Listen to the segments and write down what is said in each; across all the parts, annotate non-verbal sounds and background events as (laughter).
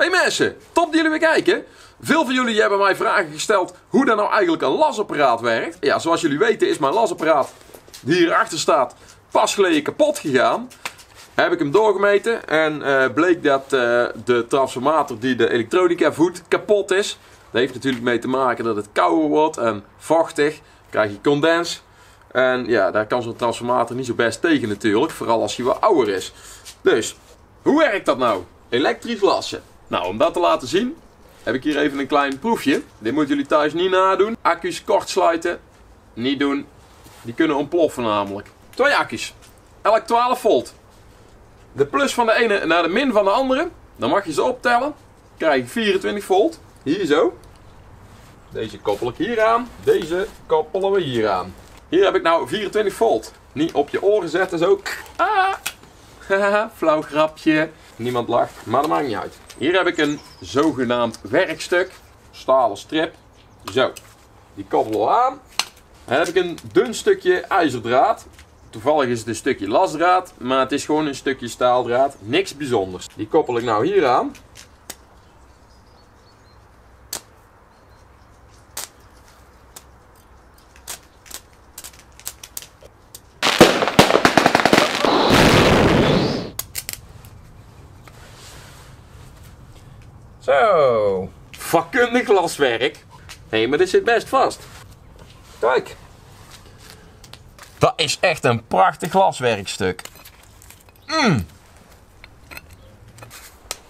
Hey mensen, top dat jullie weer kijken. Veel van jullie hebben mij vragen gesteld hoe dan nou eigenlijk een lasapparaat werkt. Ja, zoals jullie weten is mijn lasapparaat die hierachter staat pas geleden kapot gegaan. Heb ik hem doorgemeten en eh, bleek dat eh, de transformator die de elektronica voedt kapot is. Dat heeft natuurlijk mee te maken dat het kouder wordt en vochtig. Dan krijg je condens. En ja, daar kan zo'n transformator niet zo best tegen natuurlijk. Vooral als hij wat ouder is. Dus, hoe werkt dat nou? Elektrisch lassen. Nou, om dat te laten zien, heb ik hier even een klein proefje. Dit moeten jullie thuis niet nadoen. Accu's kortsluiten. Niet doen. Die kunnen ontploffen namelijk. Twee accu's. Elk 12 volt. De plus van de ene naar de min van de andere. Dan mag je ze optellen. Krijg je 24 volt. Hier zo. Deze koppel ik hier aan. Deze koppelen we hier aan. Hier heb ik nou 24 volt. Niet op je oren zetten zo. Ah. (laughs) Haha, flauw grapje. Niemand lacht, maar dat maakt niet uit. Hier heb ik een zogenaamd werkstuk. Stalen strip. Zo. Die koppelen we aan. Dan heb ik een dun stukje ijzerdraad. Toevallig is het een stukje lasdraad, maar het is gewoon een stukje staaldraad. Niks bijzonders. Die koppel ik nou hier aan. Zo. Vakkundig glaswerk. Hey, maar dit zit best vast. Kijk. Dat is echt een prachtig glaswerkstuk. Mm.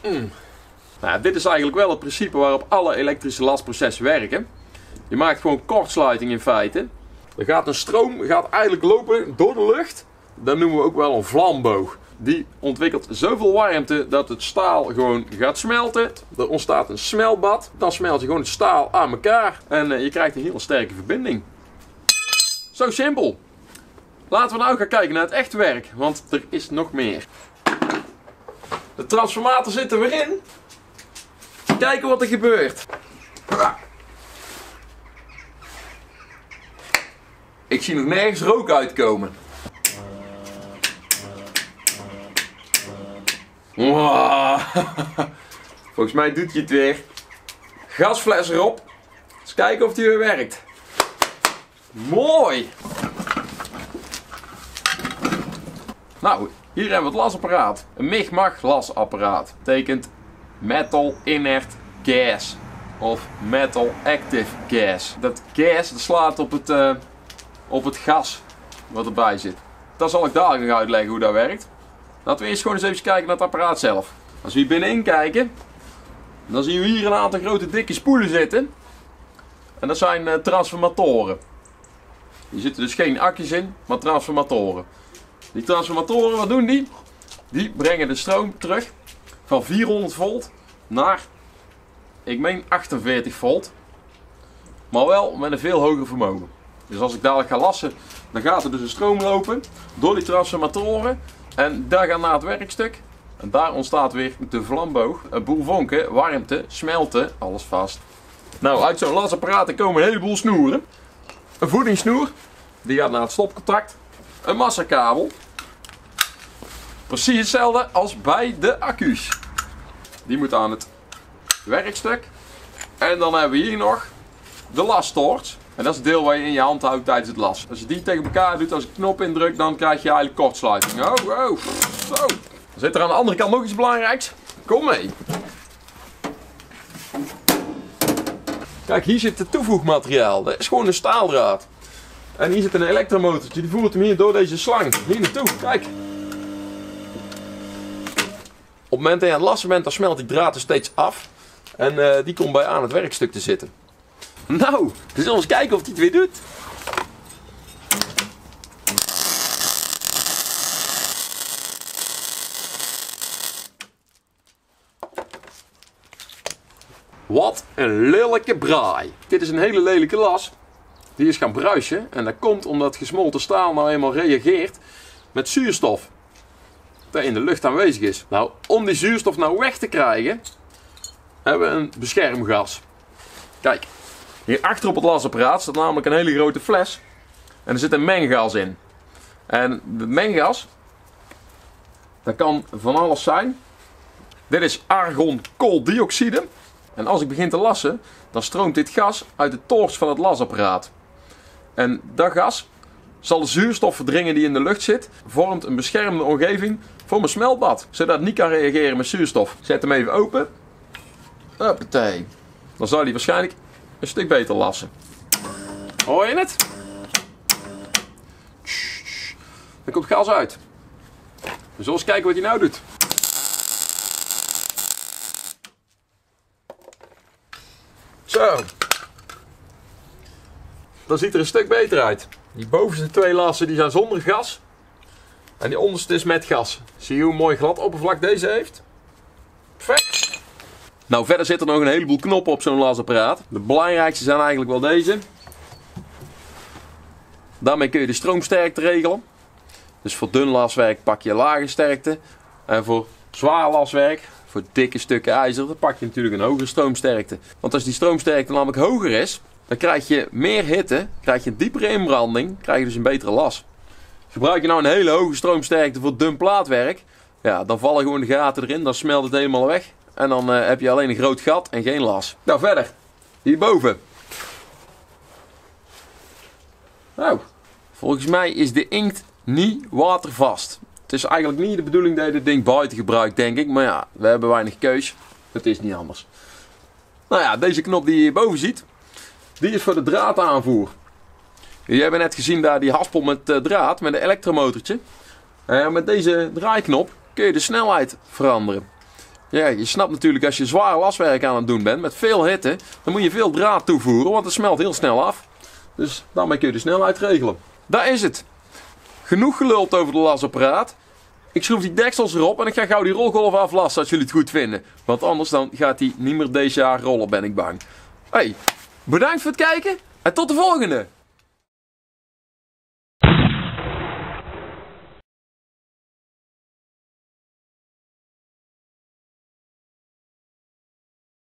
Mm. Nou, dit is eigenlijk wel het principe waarop alle elektrische lasprocessen werken. Je maakt gewoon kortsluiting in feite. Er gaat een stroom gaat eigenlijk lopen door de lucht. Dat noemen we ook wel een vlamboog. Die ontwikkelt zoveel warmte dat het staal gewoon gaat smelten. Er ontstaat een smeltbad. Dan smelt je gewoon het staal aan elkaar. En uh, je krijgt een heel sterke verbinding. Zo simpel. Laten we nou gaan kijken naar het echte werk, want er is nog meer. De transformator zit er weer in. Kijken wat er gebeurt. Ik zie nog nergens rook uitkomen. (laughs) Volgens mij doet je het weer. Gasfles erop. Eens kijken of die weer werkt. Mooi. Nou, hier hebben we het lasapparaat. Een MIG-MAG lasapparaat. Betekent Metal Inert Gas. Of Metal Active Gas. Dat gas dat slaat op het, uh, op het gas wat erbij zit. Dat zal ik dadelijk nog uitleggen hoe dat werkt. Laten we eerst gewoon eens even kijken naar het apparaat zelf. Als we hier binnenin kijken, dan zien we hier een aantal grote dikke spoelen zitten. En dat zijn uh, transformatoren. Hier zitten dus geen accu's in, maar transformatoren. Die transformatoren, wat doen die? Die brengen de stroom terug van 400 volt naar, ik meen 48 volt. Maar wel met een veel hoger vermogen. Dus als ik dadelijk ga lassen, dan gaat er dus een stroom lopen door die transformatoren. En daar gaat naar het werkstuk. En daar ontstaat weer de vlamboog. Een boel vonken, warmte, smelten, alles vast. Nou, uit zo'n lasapparaat komen een heleboel snoeren. Een voedingssnoer, die gaat naar het stopcontact. Een massakabel. Precies hetzelfde als bij de accu's. Die moet aan het werkstuk. En dan hebben we hier nog de lastoorts. En dat is het deel waar je in je hand houdt tijdens het las. Als je die tegen elkaar doet, als ik knop indruk, dan krijg je eigenlijk kortsluiting. Oh, oh, zo. Dan zit er aan de andere kant nog iets belangrijks. Kom mee. Kijk, hier zit het toevoegmateriaal. Dat is gewoon een staaldraad. En hier zit een elektromotortje. Die voert hem hier door deze slang. Hier naartoe. Kijk. Op het moment dat je aan het lassen bent, dan smelt die draad er steeds af. En uh, die komt bij aan het werkstuk te zitten. Nou, we zullen eens kijken of hij het weer doet. Wat een lelijke braai. Dit is een hele lelijke las. Die is gaan bruisen. En dat komt omdat gesmolten staal nou eenmaal reageert met zuurstof. Dat in de lucht aanwezig is. Nou, om die zuurstof nou weg te krijgen, hebben we een beschermgas. Kijk, hier achter op het lasapparaat staat namelijk een hele grote fles. En er zit een menggas in. En de menggas, dat kan van alles zijn. Dit is argon kooldioxide. En als ik begin te lassen, dan stroomt dit gas uit de toorts van het lasapparaat. En dat gas zal de zuurstof verdringen die in de lucht zit, vormt een beschermende omgeving voor mijn smeltbad, zodat het niet kan reageren met zuurstof. Zet hem even open. Hoppatee. Dan zal hij waarschijnlijk een stuk beter lassen. Hoor je het? Er komt gas uit. Zullen eens kijken wat hij nou doet. Zo. Dat ziet er een stuk beter uit. Die bovenste twee lassen die zijn zonder gas. En die onderste is met gas. Zie je hoe mooi glad oppervlak deze heeft? Perfect. Nou, verder zitten er nog een heleboel knoppen op zo'n lasapparaat. De belangrijkste zijn eigenlijk wel deze. Daarmee kun je de stroomsterkte regelen. Dus voor dun laswerk pak je lage sterkte. En voor zwaar laswerk, voor dikke stukken ijzer, dan pak je natuurlijk een hogere stroomsterkte. Want als die stroomsterkte namelijk hoger is, dan krijg je meer hitte, krijg je een diepere inbranding, krijg je dus een betere las. Gebruik je nou een hele hoge stroomsterkte voor dun plaatwerk, ja, dan vallen gewoon de gaten erin, dan smelt het helemaal weg. En dan uh, heb je alleen een groot gat en geen las. Nou, verder. Hierboven. Nou, volgens mij is de inkt niet watervast. Het is eigenlijk niet de bedoeling dat je dit ding buiten gebruikt, denk ik. Maar ja, we hebben weinig keus. Het is niet anders. Nou ja, deze knop die je hierboven ziet, die is voor de draadaanvoer. Jullie hebben net gezien daar die haspel met uh, draad, met een elektromotortje. Uh, met deze draaiknop kun je de snelheid veranderen. Ja, je snapt natuurlijk als je zwaar laswerk aan het doen bent met veel hitte, dan moet je veel draad toevoeren, want het smelt heel snel af. Dus daarmee kun je de snelheid regelen. Daar is het. Genoeg geluld over de lasapparaat. Ik schroef die deksels erop en ik ga gauw die rolgolf aflassen als jullie het goed vinden. Want anders dan gaat hij niet meer deze jaar rollen, ben ik bang. Hey, bedankt voor het kijken en tot de volgende!